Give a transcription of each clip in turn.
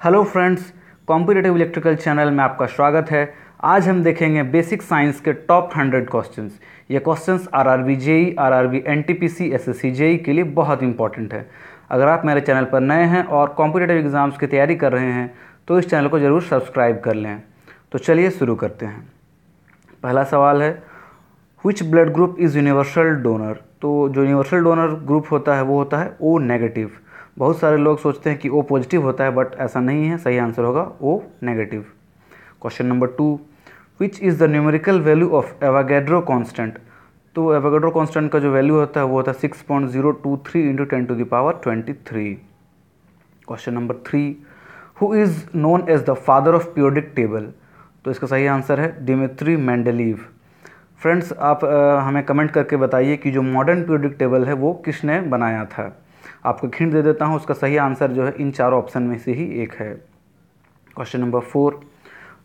Hello friends, competitive electrical channel में आपका स्वागत है। आज हम देखेंगे बेसिक साइंस के टॉप हंड्रेड क्वेश्चंस। ये questions R R B JE R R B N T P C S S C JE के लिए बहुत इंपॉर्टेंट है। अगर आप मेरे चैनल पर नए हैं और कॉम्पिटेटिव एग्ज़ाम्स की तैयारी कर रहे हैं तो इस चैनल को ज़रूर सब्सक्राइब कर लें। तो चलिए शुरू करते हैं। पहला सवाल है which blood group is universal donor तो जो यूनिवर्सल डोनर ग्रुप होता है, वो होता है ओ नेगेटिव बहुत सारे लोग सोचते हैं कि ओ पॉजिटिव होता है बट ऐसा नहीं है। सही आंसर होगा O negative question number two which is the numerical value of Avogadro constant तो एवागेड्रो कांस्टेंट का जो वैल्यू होता है वो होता है six point zero two three into ten to the power twenty three question number three who is known as the father of periodic table तो इसका सही आंसर है डिमित्री मैंडलीव फ्रेंड्स आप आ, हमें कमेंट करके बताइए कि जो मॉडर्न पीरियोडिक टेबल है वो किसने बनाया था? आपको हिंट दे देता हूँ, उसका सही आंसर जो है, इन चारों ऑप्शन में से ही एक है। Question number four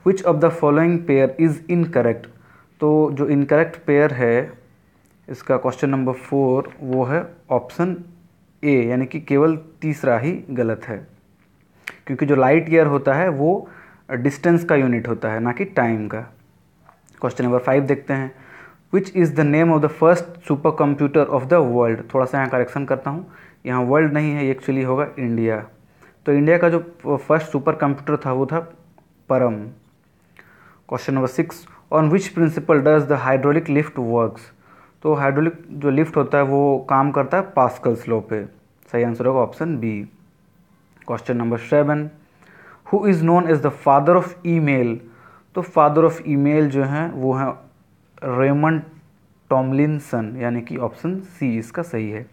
which of the following pair is incorrect तो जो इनकरेक्ट पेयर है, इसका क्वेश्चन नंबर फोर वो है ऑप्शन ए यानी कि केवल तीसरा ही गलत है। क्योंकि जो लाइट ईयर होता है, वो डिस्टेंस का यूनिट होता है, ना कि टाइम का। क्वेश्चन नंबर फाइव देखते हैं। Which is the name of the first super computer of the world थोड़ा सा यहाँ करेक्शन करता हूँ। यहाँ वर्ल्ड नहीं है एक्चुअली होगा इंडिया तो इंडिया का जो फ़र्स्ट सुपर कंप्यूटर था, वो था Param. Question number six on which principle does the hydraulic lift works तो हाइड्रोलिक जो लिफ्ट होता है, वो काम करता है पास्कल स्लो पे। सही आंसर होगा option B question number seven who is known as the father of email तो फादर ऑफ़ ईमेल जो हैं, वो हैं रेमंड टॉमलिनसन यानी कि ऑप्शन सी इसका सही है।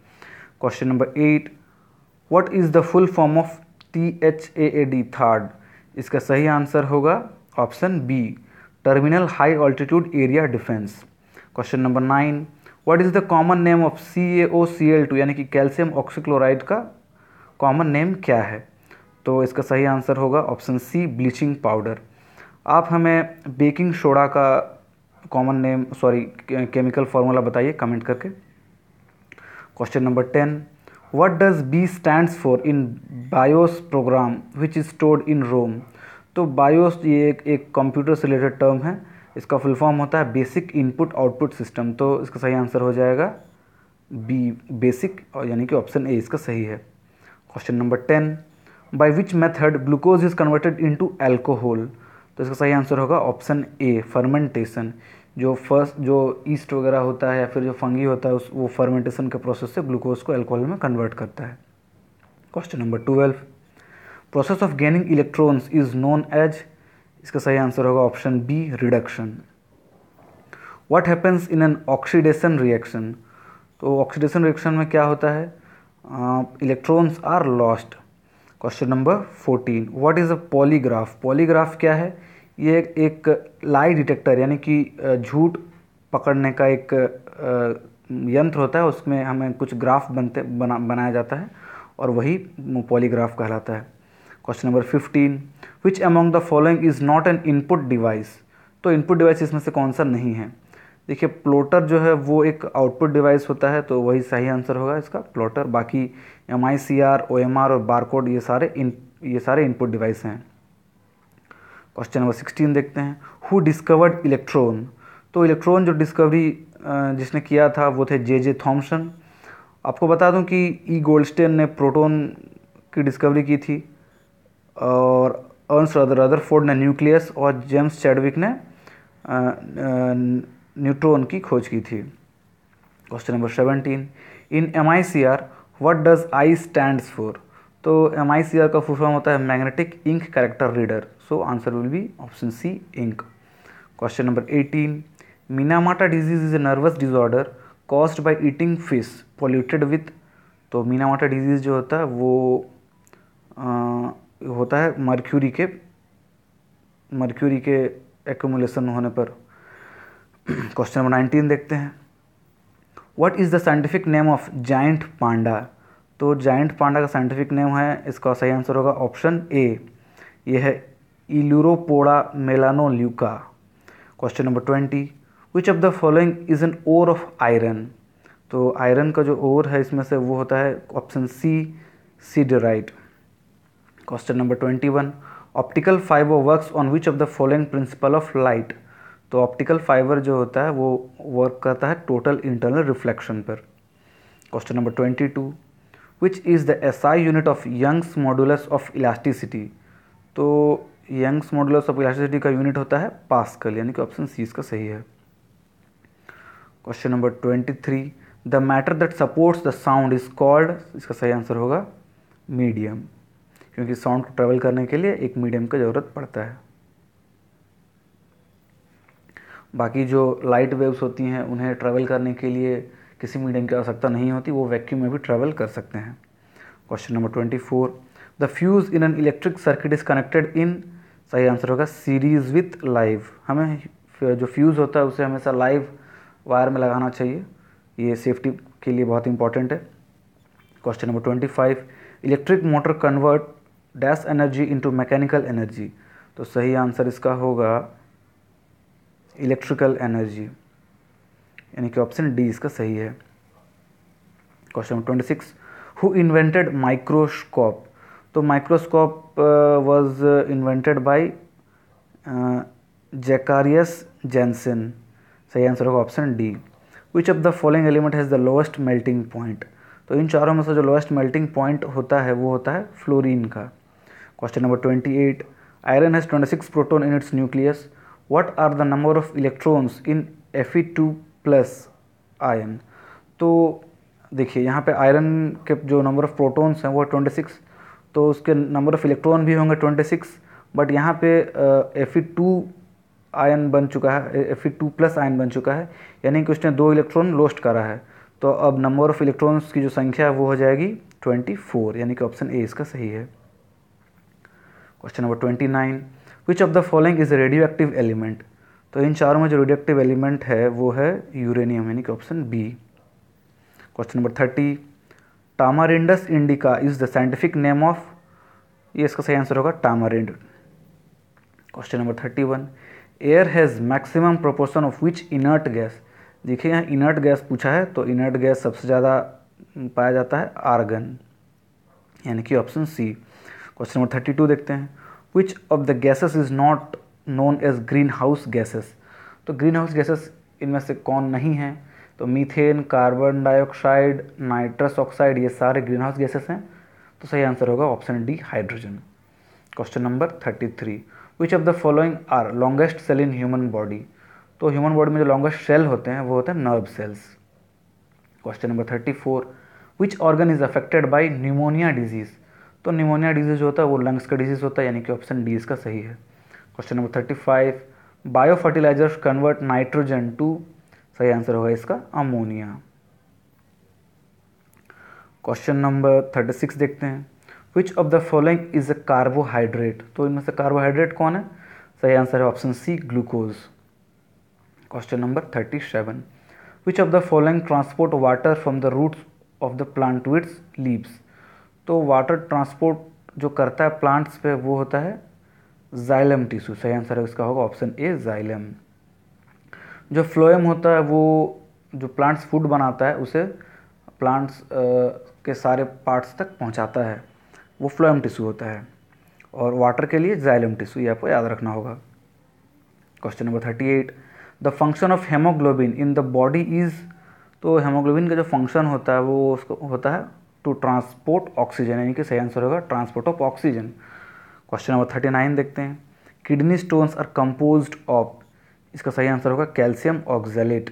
Question number eight what is the full form of T H A A D third इसका सही आंसर होगा option B terminal high altitude area defence question number nine what is the common name of C A O C L two यानी कि calcium oxychloride का common name क्या है? तो इसका सही आंसर होगा ऑप्शन सी ब्लीचिंग पाउडर आप हमें बेकिंग सोडा का common name sorry chemical formula बताइए कमेंट करके। Question number ten what does B stands for in BIOS program which is stored in ROM तो बायोस ये एक एक कंप्यूटर से रिलेटेड टर्म है। इसका फुल फॉर्म होता है बेसिक इनपुट आउटपुट सिस्टम तो इसका सही आंसर हो जाएगा बी बेसिक यानी कि ऑप्शन ए इसका सही है। Question number ten by which method glucose is converted into alcohol तो इसका सही आंसर होगा ऑप्शन ए फर्मेंटेशन जो फ़र्स्ट जो ईस्ट वगैरह होता है या फिर जो फंगी होता है, उस, वो फर्मेंटेशन के प्रोसेस से ग्लूकोज को एल्कोहल में कन्वर्ट करता है. Question number twelve process of gaining electrons is known as इसका सही आंसर होगा option B reduction what happens in an oxidation reaction तो ऑक्सीडेशन रिएक्शन में क्या होता है? Electrons are lost question number fourteen what is a polygraph polygraph क्या है? ये एक लाई डिटेक्टर यानी कि झूठ पकड़ने का एक यंत्र होता है, उसमें हमें कुछ ग्राफ बनते, बना, बनाया जाता है और वही पॉलीग्राफ कहलाता है। Question number fifteen which among the following is not an input device तो इनपुट डिवाइस इसमें से कौन सा नहीं है? देखिए प्लोटर जो है वो एक आउटपुट डिवाइस होता है तो वही सही आंसर होगा इसका प्लोटर बाकी M I C R O M R और बारकोड ये सारे इन, ये सारे इनपुट डिवाइस हैं। क्वेश्चन नंबर सिक्सटीन देखते हैं। हु डिस्कवर्ड इलेक्ट्रॉन तो इलेक्ट्रॉन जो डिस्कवरी जिसने किया था, वो थे जे जे थॉम्सन आपको बता दूँ कि ई गोल्डस्टेन ने प्रोटॉन की डिस्कवरी की थी, और अर्नस रदरफोर्ड ने न्यूक्लियस और जेम्स चैडविक ने न्यूट्रॉन की खोज की थी। Question number seventeen in M I C R what does I stand for तो एम आई सी आर का फुल फॉर्म होता है magnetic ink character reader so answer will be option C ink question number eighteen Minamata disease is a nervous disorder caused by eating fish polluted with तो Minamata disease जो होता है वो आ, होता है मर्क्यूरी के मर्क्यूरी के एक्यूमुलेशन होने पर। क्वेश्चन नंबर नाइनटीन देखते हैं। What is the scientific name of giant panda तो जाइंट पांडा का साइंटिफिक नेम है, इसका सही आंसर होगा ऑप्शन ए यह है Ailuropoda melanoleuca question number twenty which of the following is an ore of iron तो आयरन का जो ओर है, इसमें से वो होता है option C siderite question number twenty one optical fibre works on which of the following principle of light तो ऑप्टिकल फाइबर जो होता है, वो वर्क करता है टोटल इंटरनल रिफ्लेक्शन पर। Question number twenty two which is the S I unit of Young's modulus of elasticity तो Young's modulus of elasticity का यूनिट होता है पास्कल यानी कि ऑप्शन सी इसका सही है। Question number twenty three the matter that supports the sound is called इसका सही आंसर होगा मीडियम क्योंकि साउंड को ट्रेवल करने के लिए एक मीडियम की ज़रूरत पड़ता है। बाकी जो लाइट वेव्स होती हैं, उन्हें ट्रैवल करने के लिए किसी मीडियम की आवश्यकता नहीं होती, वो वैक्यूम में भी ट्रैवल कर सकते हैं। Question number twenty four the fuse in an electric circuit is connected in सही आंसर होगा सीरीज़ विथ लाइव हमें जो फ्यूज़ होता है, उसे हमेशा लाइव वायर में लगाना चाहिए। ये सेफ्टी के लिए बहुत इंपॉर्टेंट है। Question number twenty five electric motor convert dash energy into mechanical energy तो सही आंसर इसका होगा इलेक्ट्रिकल एनर्जी, यानी कि ऑप्शन डी इसका सही है। Question number twenty six who invented microscope तो microscope was invented by Zacharias Janssen सही आंसर होगा option D which of the following element has the lowest melting point तो इन चारों में से जो लोएस्ट मेल्टिंग पॉइंट होता है, वो होता है फ्लोरीन का। Question number twenty eight iron has twenty six proton in its nucleus what are the number of electrons in Fe2 plus ion तो देखिए, यहाँ पे आयरन के जो नंबर ऑफ़ प्रोटॉन्स हैं, वो ट्वेंटी सिक्स तो उसके नंबर ऑफ़ इलेक्ट्रॉन भी होंगे ट्वेंटी सिक्स बट यहाँ पे एफ़ ई टू आयन बन चुका है F E two plus ion बन चुका है, यानी कि उसने दो इलेक्ट्रॉन लोस्ट करा है। तो अब नंबर ऑफ़ इलेक्ट्रॉन्स की जो संख्या है, वो हो जाएगी ट्वेंटी फोर यानी कि ऑप्शन ए इसका सही है। Question number twenty nine which of the following is radio active element तो इन चारों में जो रेडियो एक्टिव एलिमेंट है, वो है यूरेनियम यानी कि option B question number thirty Tamarindus indica is the scientific name of ये इसका सही आंसर होगा tamarind question number thirty one air has maximum proportion of which inert gas देखिए यहाँ इनर्ट गैस पूछा है तो इनर्ट गैस सबसे ज़्यादा पाया जाता है आर्गन यानी कि option C question number thirty two देखते हैं. Which of the gases is not known as green house gases तो ग्रीन हाउस गैसेस इनमें से कौन नहीं है? तो methane carbon dioxide nitrous oxide ये सारे ग्रीन हाउस गैसेस हैं। तो सही आंसर होगा option D hydrogen question number thirty three which of the following are longest cell in human body तो ह्यूमन बॉडी में जो लॉन्गेस्ट सेल होते हैं, वो होते हैं nerve cells question number thirty four which organ is affected by pneumonia disease तो pneumonia disease होता है वो लंग्स का डिज़ीज़ होता है, यानी कि ऑप्शन डी इसका सही है। Question number thirty five bio fertilisers convert nitrogen to सही आंसर होगा इसका ammonia question number thirty six देखते हैं। Which of the following is a carbohydrate तो इनमें से कार्बोहाइड्रेट कौन है? सही आंसर है option C glucose question number thirty seven which of the following transport water from the roots of the plant to its leaves तो water transport जो करता है प्लांट्स पे वो होता है जाइलम टिश्यू सही आंसर है उसका होगा ऑप्शन ए जाइलम जो फ्लोएम होता है वो, जो प्लांट्स फ़ूड बनाता है, उसे प्लांट्स के सारे पार्ट्स तक पहुंचाता है। वो फ्लोएम टिश्यू होता है। और वाटर के लिए जाइलम टिश्यू ये आपको याद रखना होगा। Question number thirty eight the function of haemoglobin in the body is तो हेमोग्लोबिन का जो फ़ंक्शन होता है, वो उसको होता है टू ट्रांसपोर्ट ऑक्सीजन यानी कि सही आंसर होगा transport of oxygen question number thirty nine देखते हैं। Kidney stones are compose of इसका सही आंसर होगा calcium oxalate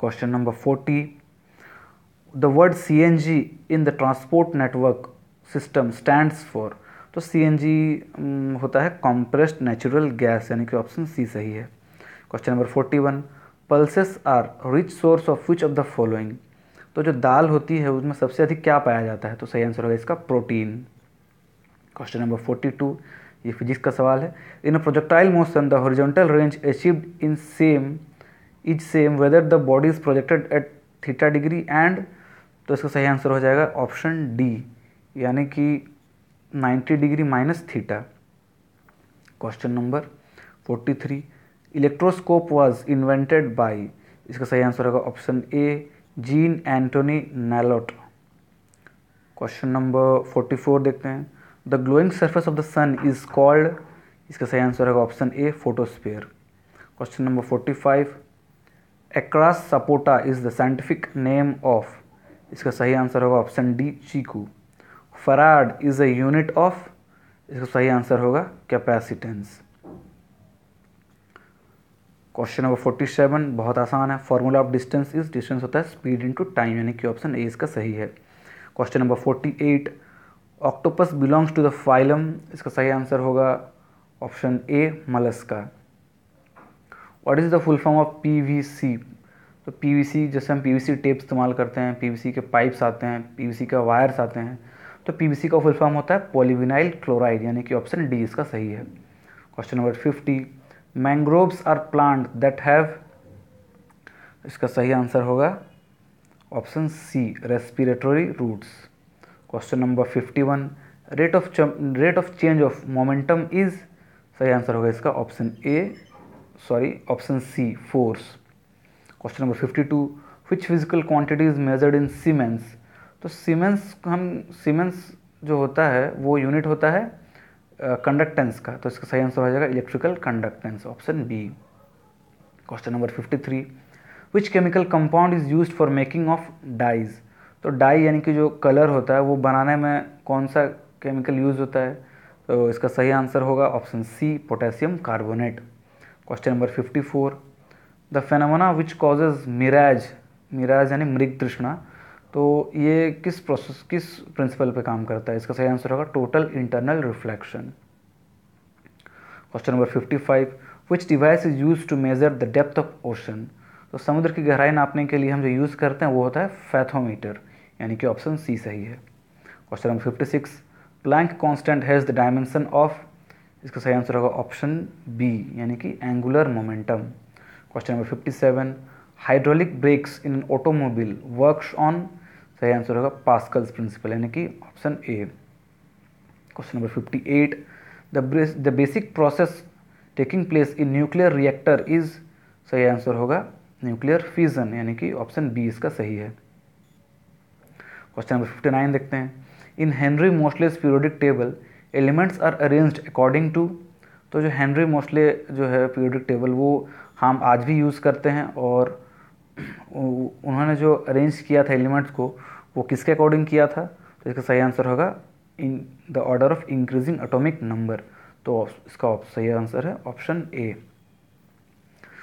question number forty the word C N G in the transport network system stands for तो C N G होता है compressed natural gas यानी कि ऑप्शन सी सही है। Question number forty one pulses are rich source of which of the following तो जो दाल होती है, उसमें सबसे अधिक क्या पाया जाता है? तो सही आंसर होगा इसका protein question number forty two ये फिजिक्स का सवाल है? In projectile motion the horizontal range achieved in same is same whether the body is projected at theta degree and तो इसका सही आंसर हो जाएगा ऑप्शन डी यानी कि 90 degree minus theta question number 43 electroscope was invented by इसका सही answer होगा option A Jean Antoine Nollet. Question number forty four देखते हैं। The glowing surface of the sun is called इसका सही आंसर होगा option A photosphere question number forty five Achras sapota is the scientific name of इसका सही answer होगा option D chikoo farad is a unit of इसका सही answer होगा capacitance question number forty seven, बहुत आसान है। Formula of distance is, distance होता है स्पीड इनटू टाइम, यानी कि ऑप्शन ए इसका सही है। Question number forty eight, octopus belongs to the phylum, इसका सही आंसर होगा option A Mollusca what is the full form of PVC तो पीवीसी जैसे हम पीवीसी टेप इस्तेमाल करते हैं पीवीसी के पाइप्स आते हैं पीवीसी का वायर्स आते हैं तो पीवीसी का फुल फॉर्म होता है पॉलीविनाइल क्लोराइड यानी कि ऑप्शन डी इसका सही है। Question number fifty mangroves are plant that have इसका सही आंसर होगा option C respiratory roots question number fifty one rate of rate of change of momentum is सही आंसर होगा इसका option A sorry option C force question number fifty two which physical quantity is measured in siemens तो siemens हम siemens जो होता है, वो unit होता है कंडक्टेंस का तो इसका सही आंसर हो जाएगा electrical conductance option B question number fifty three which chemical compound is use for making of dyes तो डाई यानी कि जो कलर होता है, वो बनाने में कौन सा केमिकल यूज़ होता है? तो इसका सही आंसर होगा option C potassium carbonate question number fifty four the phenomena which causes mirage mirage यानी मृग तृष्णा तो ये किस प्रोसेस किस प्रिंसिपल पे काम करता है? इसका सही आंसर होगा total internal reflection question number fifty five which device is use to measure the depth of ocean तो समुद्र की गहराई नापने के लिए हम जो यूज़ करते हैं वो होता है फैथोमीटर यानी कि ऑप्शन सी सही है। Question number fifty six Planck constant has the dimension of इसका सही आंसर होगा ऑप्शन बी यानी कि angular momentum question number fifty seven hydraulic brakes in automobile works on सही आंसर होगा पास्कल्स प्रिंसिपल यानी कि option A question number fifty eight the basic process taking place in nuclear reactor is सही answer होगा nuclear fusion यानी कि option B इसका सही है। क्वेश्चन नंबर फिफ्टी नाइन देखते हैं। In Henry Moseley's periodic table elements are arranged according to तो जो हेनरी मोस्टले जो है पीरियोडिक टेबल वो हम आज भी यूज़ करते हैं और उन्होंने जो अरेंज किया था एलिमेंट्स को, वो किसके अकॉर्डिंग किया था? तो इसका सही आंसर होगा in the order of increasing atomic number तो इसका सही आंसर है option A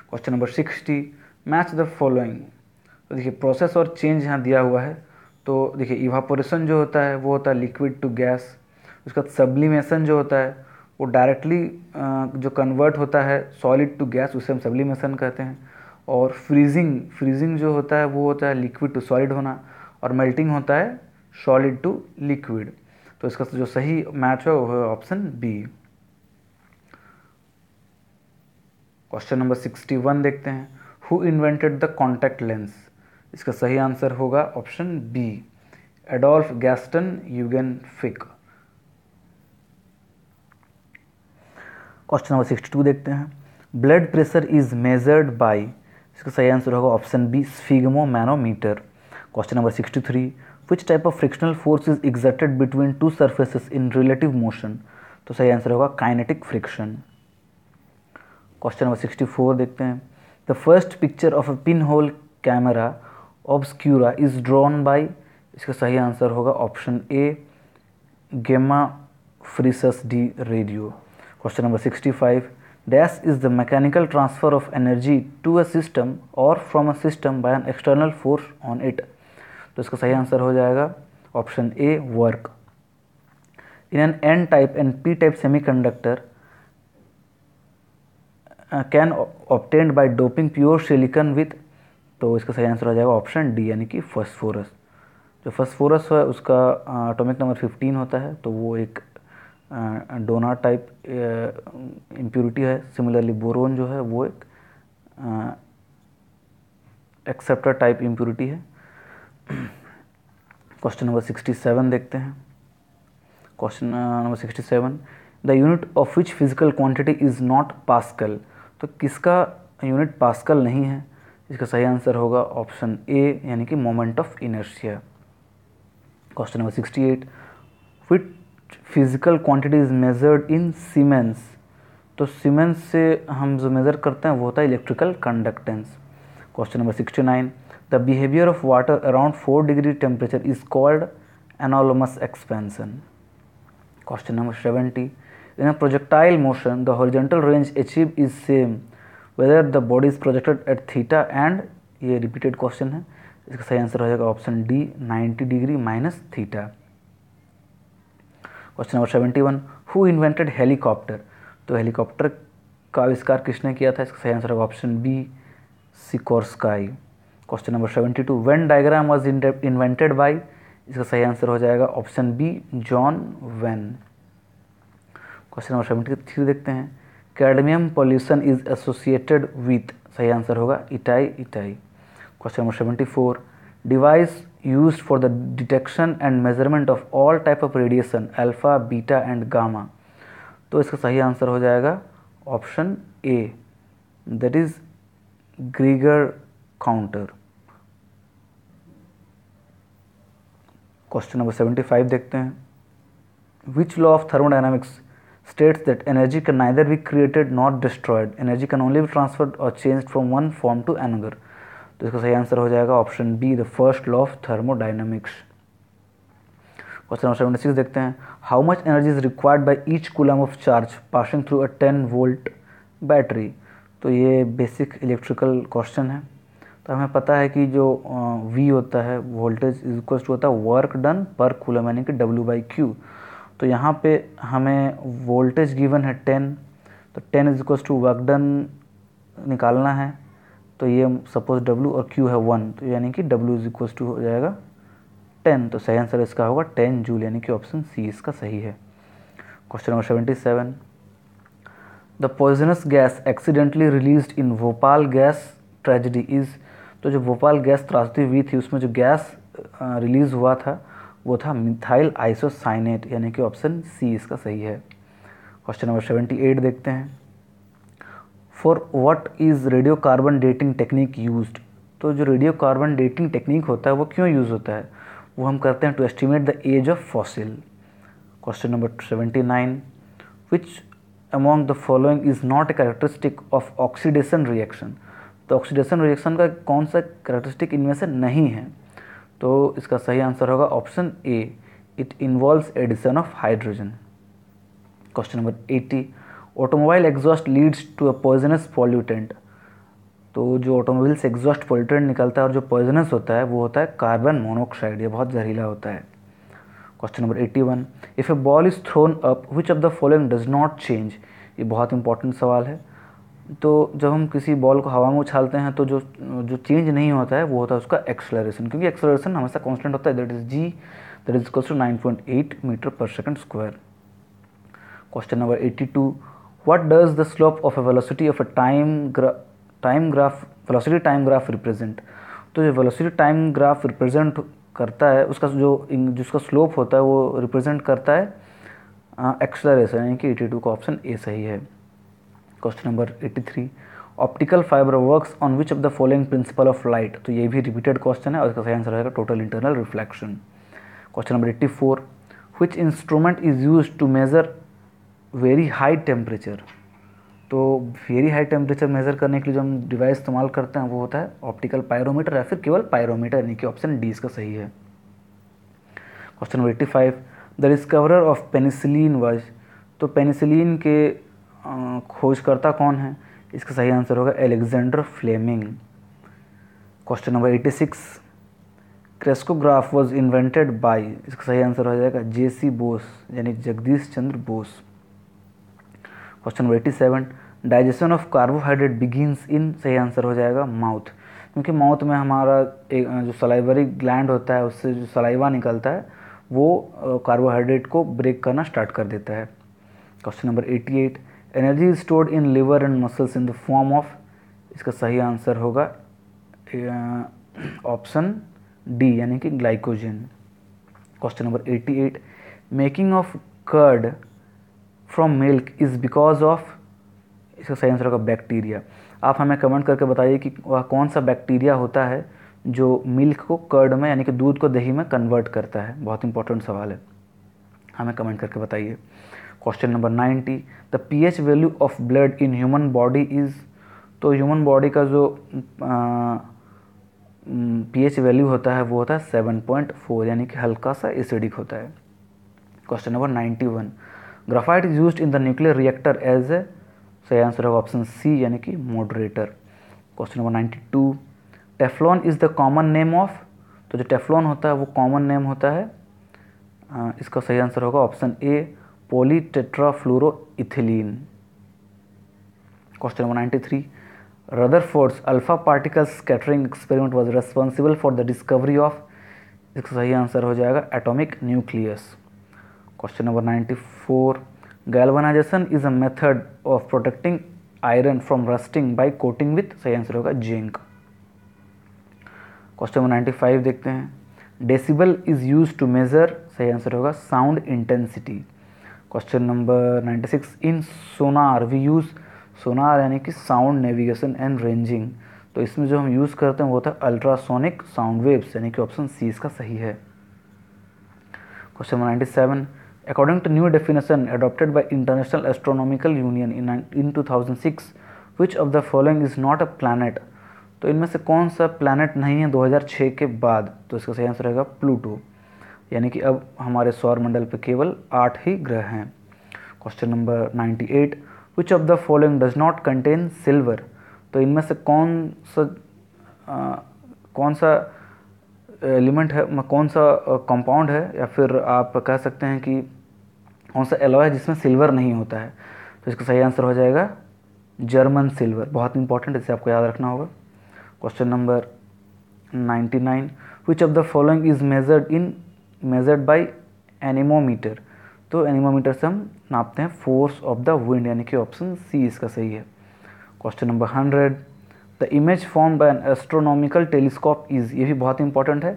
question number sixty match the following तो देखिए प्रोसेस और चेंज यहाँ दिया हुआ है। तो देखिए इवापोरेशन जो होता है, वो होता है लिक्विड टू गैस उसके बाद सब्लिमेशन जो होता है, वो डायरेक्टली जो कन्वर्ट होता है सॉलिड टू गैस उसे हम सब्लिमेशन कहते हैं। और फ्रीजिंग फ्रीजिंग जो होता है, वो होता है लिक्विड टू सॉलिड होना और मेल्टिंग होता है सॉलिड टू लिक्विड तो इसका जो सही मैच है, वो है option B question number sixty one देखते हैं. Who invented the contact lens इसका सही आंसर होगा option B Adolf Gaston Eugen Fick question number sixty two देखते हैं. Blood pressure is measured by इसका सही आंसर होगा option B sphygmomanometer question number sixty three which type of frictional force is exerted between two surfaces in relative motion तो सही answer होगा kinetic friction question number sixty four देखते हैं. The first picture of a pin hole camera obscura is drawn by इसका सही answer होगा option A Gemma Frisius de radio question number sixty five dash is the mechanical transfer of energy to a system or from a system by an external force on it. तो इसका सही answer हो जाएगा option A work in N N type and P type semiconductor can obtained by doping pure silicon with तो इसका सही answer हो जाएगा ऑप्शन डी यानी कि फॉस्फोरस जो फॉस्फोरस है, उसका एटॉमिक नंबर 15 होता है तो वो एक डोना टाइप इम्प्योरिटी है। सिमिलरली बोरोन जो है, वो एक एक्सेप्टर टाइप इम्प्योरिटी है। क्वेश्चन नंबर सिक्सटी सेवन देखते हैं। Question number sixty seven the unit of which physical quantity is not pascal तो किसका यूनिट पास्कल नहीं है? इसका सही आंसर होगा ऑप्शन ए यानी कि moment of inertia question number sixty eight which physical quantity is measured in siemens तो सीमेंस से हम जो मेज़र करते हैं, वो होता है electrical conductance question number sixty nine the behaviour of water around four degree temperature is called anomalous expansion question number seventy in a projectile motion the horizontal range achieve is same whether the body is projected at theta and ये repeated question है, इसका सही answer हो जाएगा option D 90 degree minus theta question number seventy one who invented helicopter तो helicopter का आविष्कार किसने किया था? इसका सही आंसर होगा option B Sikorsky question number seventy two Venn diagram was invented by इसका सही आंसर हो जाएगा option B John Venn question number seventy three देखते हैं। Cadmium pollution is associated with सही आंसर होगा, itai itai. Question number seventy four device use for the detection and measurement of all type of radiation alpha beta and gamma तो इसका सही answer हो जाएगा option A that is ग्रीगर counter question number seventy five देखते हैं. Which law of thermodynamics states that energy can neither be created nor destroyed? Energy can only be transferred or changed from one form to another. तो इसका सही answer हो जाएगा option B, the first law of thermodynamics question number seventy six देखते हैं। How much energy is required by each coulomb of charge passing through a ten volt battery तो ये basic electrical question है। तो हमें पता है कि जो वी होता है वोल्टेज इज़ इक्वल टू होता है वर्क डन पर कूलम यानी कि डब्ल्यू बाई क्यू तो यहाँ पे हमें वोल्टेज गिवन है टेन तो ten is equal to work done निकालना है। तो ये सपोज़ डब्लू और क्यू है वन तो यानी कि डब्लू इज़ इक्वल टू हो जाएगा टेन तो सही आंसर इसका होगा टेन जूल यानी कि ऑप्शन सी इसका सही है। Question number seventy seven the poisonous gas accidentally release in Bhopal gas tragedy is तो जो भोपाल गैस त्रासदी हुई थी, उसमें जो गैस रिलीज़ हुआ था, वो था मिथाइल आइसोसाइनेट यानी कि ऑप्शन सी इसका सही है। क्वेश्चन नंबर सेवेंटी एट देखते हैं। For what is radio carbon dating technique used तो जो रेडियो कार्बन डेटिंग टेक्निक होता है, वो क्यों यूज़ होता है? वो हम करते हैं to estimate the age of fossil question number seventy nine which among the following is not a characteristic of oxidation reaction तो ऑक्सीडेशन रिएक्शन का कौन सा करेक्टरिस्टिक इनमें से नहीं है? तो इसका सही आंसर होगा option A it involves addition of hydrogen question number eighty automobile exhaust leads to a poisonous pollutant. तो जो ऑटोमोबाइल से एग्जॉस्ट पॉल्यूटेंट निकलता है और जो पॉइजनस होता है, वो होता है कार्बन मोनोक्साइड ये बहुत जहरीला होता है। Question number eighty one. If a ball is thrown up which of the following does not change ये बहुत इंपॉर्टेंट सवाल है। तो जब हम किसी बॉल को हवा में उछालते हैं तो जो जो चेंज नहीं होता है, वो होता है उसका एक्सलरेशन क्योंकि एक्सलरेशन हमेशा कांस्टेंट होता है। That is g that is equal to nine point eight metre पर second square question number eighty two what does the slope of a velocity of a time time graph velocity time graph represent तो जो velocity time graph represent करता है, उसका जो जिसका slope होता है, वो रिप्रेजेंट करता है एक्सलरेशन यानी कि एटी का ऑप्शन ए सही है। Question number 83 optical fibre works on which of the following principle of light तो ये भी रिपीटेड क्वेश्चन है और इसका सही आंसर रहेगा total internal reflection question number 84 which instrument is use to measure very high temperature तो वेरी हाई टेम्परेचर मेजर करने के लिए जो हम डिवाइस इस्तेमाल करते हैं, वो होता है ऑप्टिकल पायरोमीटर या फिर केवल पायरोमीटर यानी कि ऑप्शन डी इसका सही है। Question number eighty five the discoverer of penicillin was तो पेनिसिलिन के खोजकर्ता कौन है? इसका सही आंसर होगा Alexander Fleming question number eighty six crescograph was invented by इसका सही आंसर हो जाएगा जे सी बोस यानी Jagadish Chandra Bose. Question number eighty seven digestion of carbohydrate begins in सही आंसर हो जाएगा माउथ क्योंकि माउथ में हमारा एक, जो सलाइवरी ग्लैंड होता है, उससे जो सलाइवा निकलता है, वो कार्बोहाइड्रेट को ब्रेक करना स्टार्ट कर देता है. Question number eighty eight energy is stored in liver and muscles in the form of इसका सही आंसर होगा ऑप्शन डी यानी कि glycogen question number 88 making of curd from milk is because of इसका सही आंसर होगा बैक्टीरिया आप हमें कमेंट करके बताइए कि वह कौन सा बैक्टीरिया होता है जो मिल्क को कर्ड में, यानी कि दूध को दही में कन्वर्ट करता है? बहुत इंपॉर्टेंट सवाल है. हमें कमेंट करके बताइए. Question number ninety the P H value of blood in human body is तो ह्यूमन बॉडी का जो पी एच वैल्यू होता है, वो होता है सेवन पॉइंट फोर यानी कि हल्का सा एसिडिक होता है. Question number ninety one graphite is use in the nuclear reactor as a सही आंसर होगा ऑप्शन सी यानी कि moderator question number ninety two Teflon is the common name of तो जो टेफ्लॉन होता है, वो कॉमन नेम होता है। इसका सही आंसर होगा option A polyethylene question number ninety three Rutherford's alpha particle scattering experiment was responsible for the discovery of इसका सही आंसर हो जाएगा atomic nucleus Question number 94 Galvanization is a method of protecting iron from rusting by coating with, सही answer होगा zinc question number 95 देखते हैं। Decibel is use to measure, सही answer होगा sound intensity. Question number 96 in sonar, we use sonar यानी कि sound navigation and ranging. तो इसमें जो हम यूज़ करते हैं वो था अल्ट्रासोनिक साउंड वेव्स, यानी कि ऑप्शन सी इसका सही है। Question number 97 according to new definition adopted by international by union in in two thousand six which of the following is not a planet तो इनमें से कौन सा प्लानट नहीं है 2006 के बाद? तो इसका सही आंसर रहेगा प्लूटो। यानी कि अब हमारे सौर मंडल पर केवल आठ ही ग्रह हैं। Question number 98 eight which of the following does not contain silver तो इनमें से कौन सा आ, कौन सा एलिमेंट है कौन सा कंपाउंड है, या फिर आप कह सकते हैं कि कौन सा एलॉय है जिसमें सिल्वर नहीं होता है? तो इसका सही आंसर हो जाएगा जर्मन सिल्वर बहुत इंपॉर्टेंट इसे आपको याद रखना होगा। Question number 99 which of the following is measured in measured by anemometer तो एनिमोमीटर से हम नापते हैं फोर्स ऑफ़ द विंड यानी कि ऑप्शन सी इसका सही है। Question number hundred the image form by an astronomical telescope is ये भी बहुत इंपॉर्टेंट है।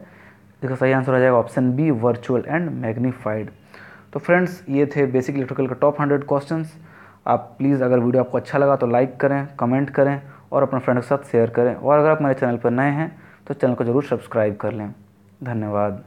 इसका सही आंसर हो जाएगा option B virtual and magnified तो फ्रेंड्स ये थे बेसिक इलेक्ट्रिकल का टॉप हंड्रेड क्वेश्चन आप प्लीज़ अगर वीडियो आपको अच्छा लगा तो लाइक करें कमेंट करें और अपने फ्रेंड के साथ शेयर करें। और अगर आप मेरे चैनल पर नए हैं तो चैनल को ज़रूर सब्सक्राइब कर लें। धन्यवाद।